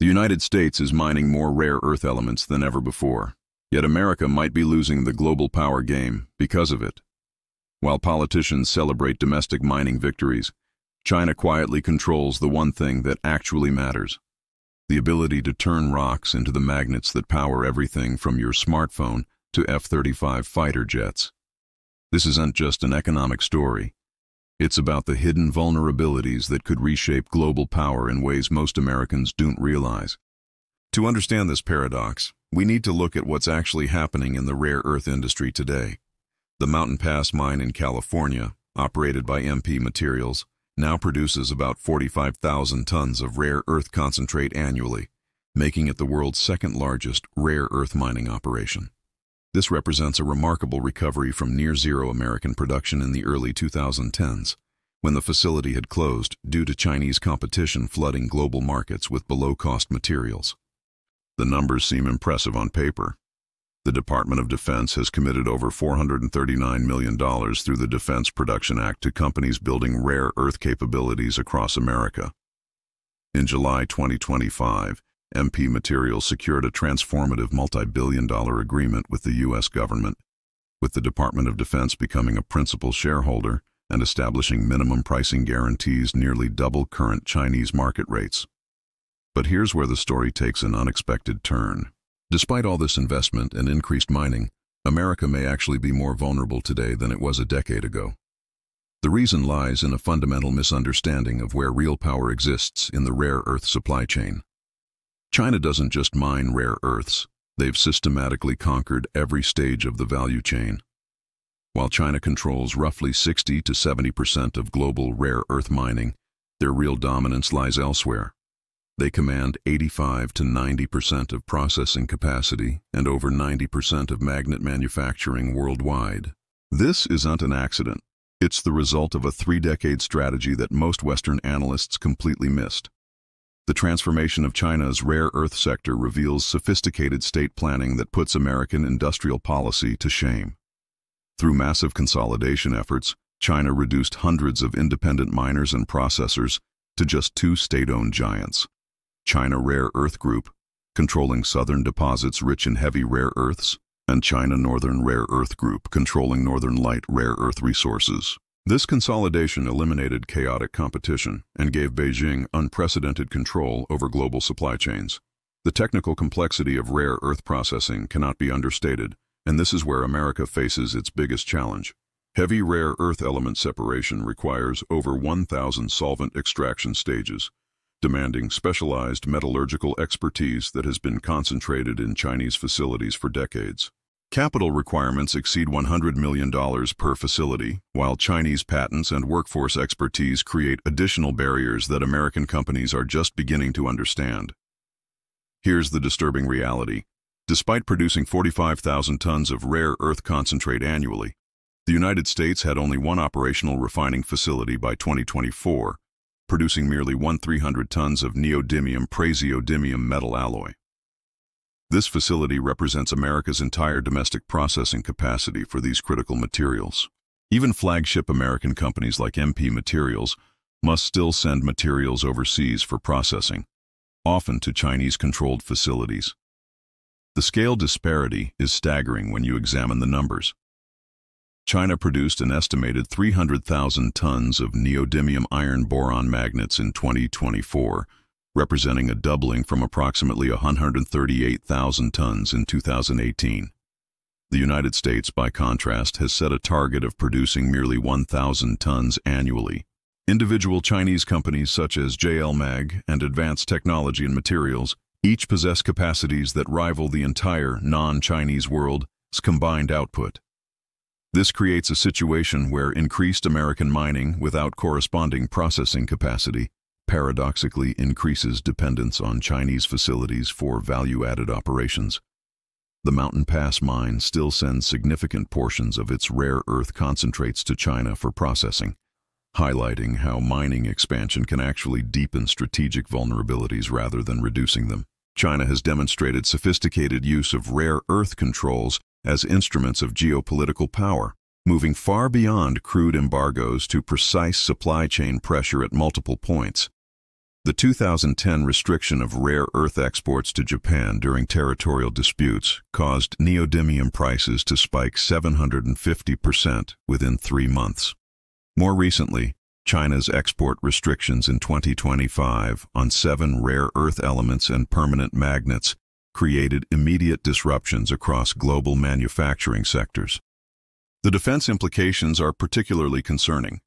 The United States is mining more rare earth elements than ever before, yet America might be losing the global power game because of it. While politicians celebrate domestic mining victories, China quietly controls the one thing that actually matters the ability to turn rocks into the magnets that power everything from your smartphone to F 35 fighter jets. This isn't just an economic story. It's about the hidden vulnerabilities that could reshape global power in ways most Americans don't realize. To understand this paradox, we need to look at what's actually happening in the rare earth industry today. The Mountain Pass mine in California, operated by MP Materials, now produces about 45,000 tons of rare earth concentrate annually, making it the world's second largest rare earth mining operation. This represents a remarkable recovery from near-zero American production in the early 2010s, when the facility had closed due to Chinese competition flooding global markets with below-cost materials. The numbers seem impressive on paper. The Department of Defense has committed over $439 million through the Defense Production Act to companies building rare earth capabilities across America. In July 2025, MP Materials secured a transformative multi-billion dollar agreement with the U.S. government, with the Department of Defense becoming a principal shareholder and establishing minimum pricing guarantees nearly double current Chinese market rates. But here's where the story takes an unexpected turn. Despite all this investment and increased mining, America may actually be more vulnerable today than it was a decade ago. The reason lies in a fundamental misunderstanding of where real power exists in the rare earth supply chain. China doesn't just mine rare earths, they've systematically conquered every stage of the value chain. While China controls roughly 60 to 70% of global rare earth mining, their real dominance lies elsewhere. They command 85 to 90% of processing capacity and over 90% of magnet manufacturing worldwide. This isn't an accident. It's the result of a three-decade strategy that most Western analysts completely missed. The transformation of China's rare earth sector reveals sophisticated state planning that puts American industrial policy to shame. Through massive consolidation efforts, China reduced hundreds of independent miners and processors to just two state-owned giants. China Rare Earth Group, controlling southern deposits rich in heavy rare earths, and China Northern Rare Earth Group, controlling northern light rare earth resources. This consolidation eliminated chaotic competition and gave Beijing unprecedented control over global supply chains. The technical complexity of rare earth processing cannot be understated, and this is where America faces its biggest challenge. Heavy rare earth element separation requires over 1,000 solvent extraction stages, demanding specialized metallurgical expertise that has been concentrated in Chinese facilities for decades. Capital requirements exceed $100 million per facility, while Chinese patents and workforce expertise create additional barriers that American companies are just beginning to understand. Here's the disturbing reality. Despite producing 45,000 tons of rare earth concentrate annually, the United States had only one operational refining facility by 2024, producing merely 1,300 tons of neodymium praseodymium metal alloy. This facility represents America's entire domestic processing capacity for these critical materials. Even flagship American companies like MP Materials must still send materials overseas for processing, often to Chinese-controlled facilities. The scale disparity is staggering when you examine the numbers. China produced an estimated 300,000 tons of neodymium iron boron magnets in 2024, representing a doubling from approximately 138,000 tons in 2018. The United States, by contrast, has set a target of producing merely 1,000 tons annually. Individual Chinese companies such as JLMag and Advanced Technology and Materials each possess capacities that rival the entire non-Chinese world's combined output. This creates a situation where increased American mining without corresponding processing capacity paradoxically increases dependence on Chinese facilities for value-added operations. The Mountain Pass mine still sends significant portions of its rare earth concentrates to China for processing, highlighting how mining expansion can actually deepen strategic vulnerabilities rather than reducing them. China has demonstrated sophisticated use of rare earth controls as instruments of geopolitical power, moving far beyond crude embargoes to precise supply chain pressure at multiple points. The 2010 restriction of rare earth exports to Japan during territorial disputes caused neodymium prices to spike 750% within three months. More recently, China's export restrictions in 2025 on seven rare earth elements and permanent magnets created immediate disruptions across global manufacturing sectors. The defense implications are particularly concerning.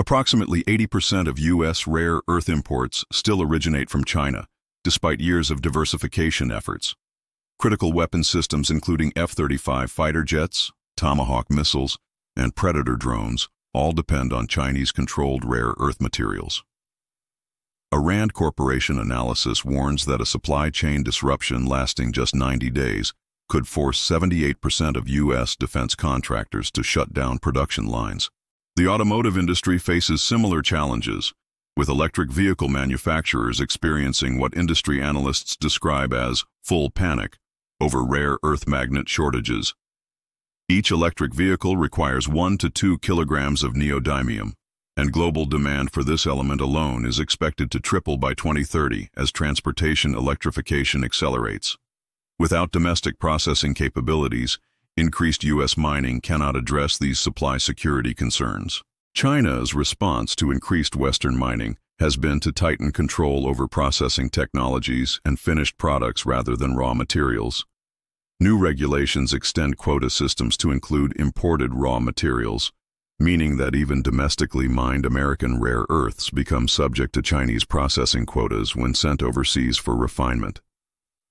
Approximately 80% of U.S. rare earth imports still originate from China, despite years of diversification efforts. Critical weapon systems including F-35 fighter jets, Tomahawk missiles, and Predator drones all depend on Chinese-controlled rare earth materials. A RAND Corporation analysis warns that a supply chain disruption lasting just 90 days could force 78% of U.S. defense contractors to shut down production lines. The automotive industry faces similar challenges, with electric vehicle manufacturers experiencing what industry analysts describe as full panic over rare earth magnet shortages. Each electric vehicle requires 1 to 2 kilograms of neodymium, and global demand for this element alone is expected to triple by 2030 as transportation electrification accelerates. Without domestic processing capabilities, increased U.S. mining cannot address these supply security concerns. China's response to increased Western mining has been to tighten control over processing technologies and finished products rather than raw materials. New regulations extend quota systems to include imported raw materials, meaning that even domestically mined American rare earths become subject to Chinese processing quotas when sent overseas for refinement.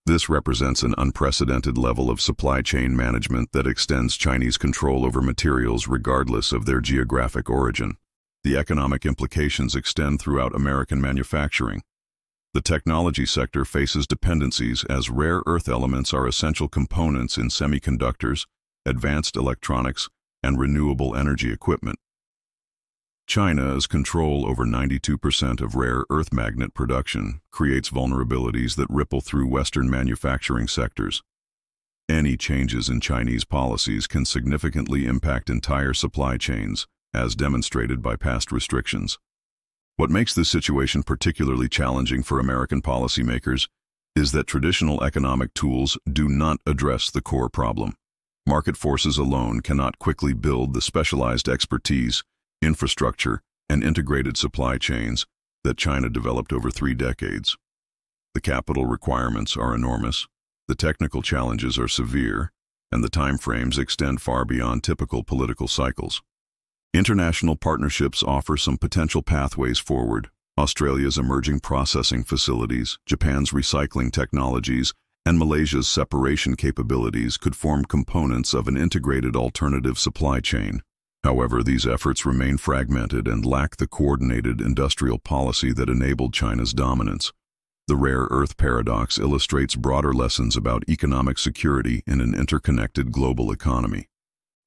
This represents an unprecedented level of supply chain management that extends Chinese control over materials regardless of their geographic origin. The economic implications extend throughout American manufacturing. The technology sector faces dependencies as rare earth elements are essential components in semiconductors, advanced electronics, and renewable energy equipment. China's control over 92% of rare earth magnet production creates vulnerabilities that ripple through Western manufacturing sectors. Any changes in Chinese policies can significantly impact entire supply chains, as demonstrated by past restrictions. What makes this situation particularly challenging for American policymakers is that traditional economic tools do not address the core problem. Market forces alone cannot quickly build the specialized expertise infrastructure, and integrated supply chains that China developed over three decades. The capital requirements are enormous, the technical challenges are severe, and the timeframes extend far beyond typical political cycles. International partnerships offer some potential pathways forward. Australia's emerging processing facilities, Japan's recycling technologies, and Malaysia's separation capabilities could form components of an integrated alternative supply chain. However, these efforts remain fragmented and lack the coordinated industrial policy that enabled China's dominance. The rare earth paradox illustrates broader lessons about economic security in an interconnected global economy.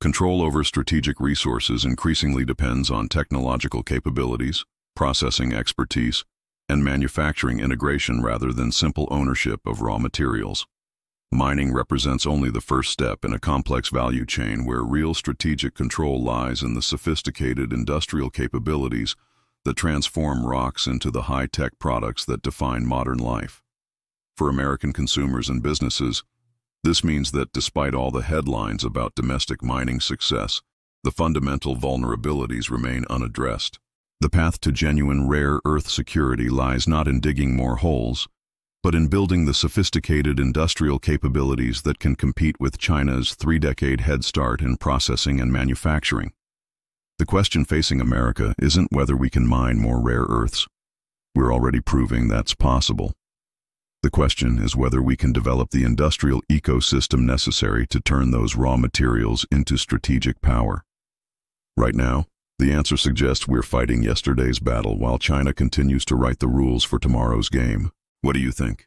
Control over strategic resources increasingly depends on technological capabilities, processing expertise, and manufacturing integration rather than simple ownership of raw materials. Mining represents only the first step in a complex value chain where real strategic control lies in the sophisticated industrial capabilities that transform rocks into the high-tech products that define modern life. For American consumers and businesses, this means that despite all the headlines about domestic mining success, the fundamental vulnerabilities remain unaddressed. The path to genuine rare earth security lies not in digging more holes, but in building the sophisticated industrial capabilities that can compete with China's three-decade head start in processing and manufacturing. The question facing America isn't whether we can mine more rare earths. We're already proving that's possible. The question is whether we can develop the industrial ecosystem necessary to turn those raw materials into strategic power. Right now, the answer suggests we're fighting yesterday's battle while China continues to write the rules for tomorrow's game. What do you think?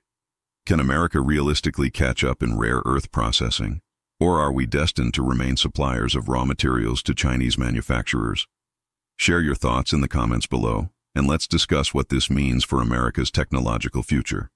Can America realistically catch up in rare earth processing? Or are we destined to remain suppliers of raw materials to Chinese manufacturers? Share your thoughts in the comments below, and let's discuss what this means for America's technological future.